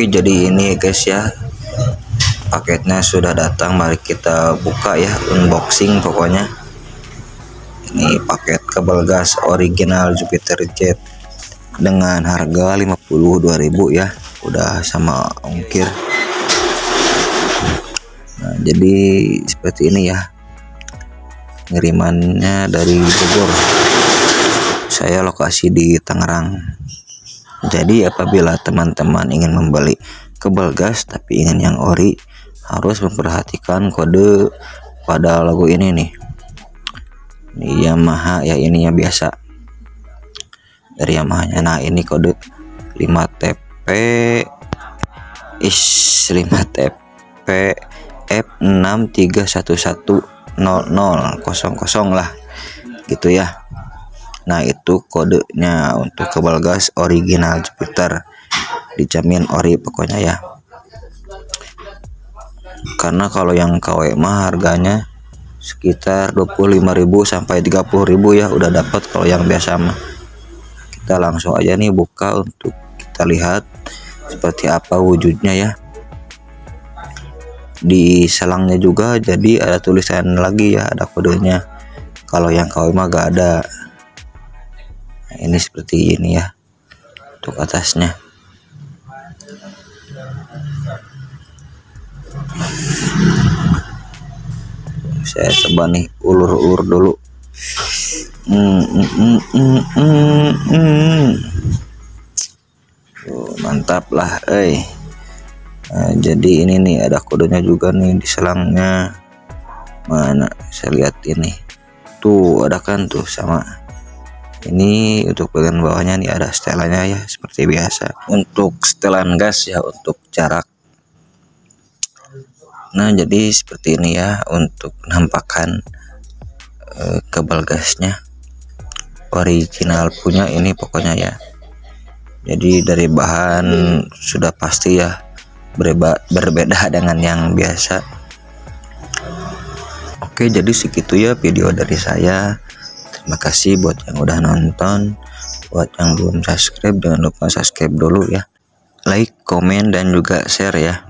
Oke jadi ini guys ya. Paketnya sudah datang mari kita buka ya unboxing pokoknya. Ini paket kabel gas original Jupiter Jet dengan harga 52.000 ya udah sama ongkir. Nah jadi seperti ini ya ngirimannya dari Bogor. Saya lokasi di Tangerang jadi apabila teman-teman ingin membeli kebal gas tapi ingin yang ori harus memperhatikan kode pada logo ini nih. Ini Yamaha ya ini yang biasa. Dari Yamaha nya nah ini kode 5TP is 5TP F63110000 lah. Gitu ya Nah itu kodenya untuk kebal gas original Jupiter. Dijamin ori pokoknya ya. Karena kalau yang KW mah harganya sekitar 25.000 sampai 30.000 ya udah dapat kalau yang biasa mah. Kita langsung aja nih buka untuk kita lihat seperti apa wujudnya ya. Di selangnya juga jadi ada tulisan lagi ya ada kodenya. Kalau yang KW mah gak ada ini seperti ini ya untuk atasnya. Saya coba nih ulur-ulur dulu. Hmm, hmm, hmm, hmm. Tuh, mantap lah eh nah, jadi ini nih ada kodenya juga nih di selangnya. Mana? Saya lihat ini. Tuh ada kan tuh sama ini untuk bagian bawahnya nih ada setelannya ya seperti biasa. Untuk setelan gas ya untuk jarak. Nah jadi seperti ini ya untuk penampakan eh, kabel gasnya. Original punya ini pokoknya ya. Jadi dari bahan sudah pasti ya berba berbeda dengan yang biasa. Oke jadi segitu ya video dari saya terima kasih buat yang udah nonton buat yang belum subscribe jangan lupa subscribe dulu ya. Like komen dan juga share ya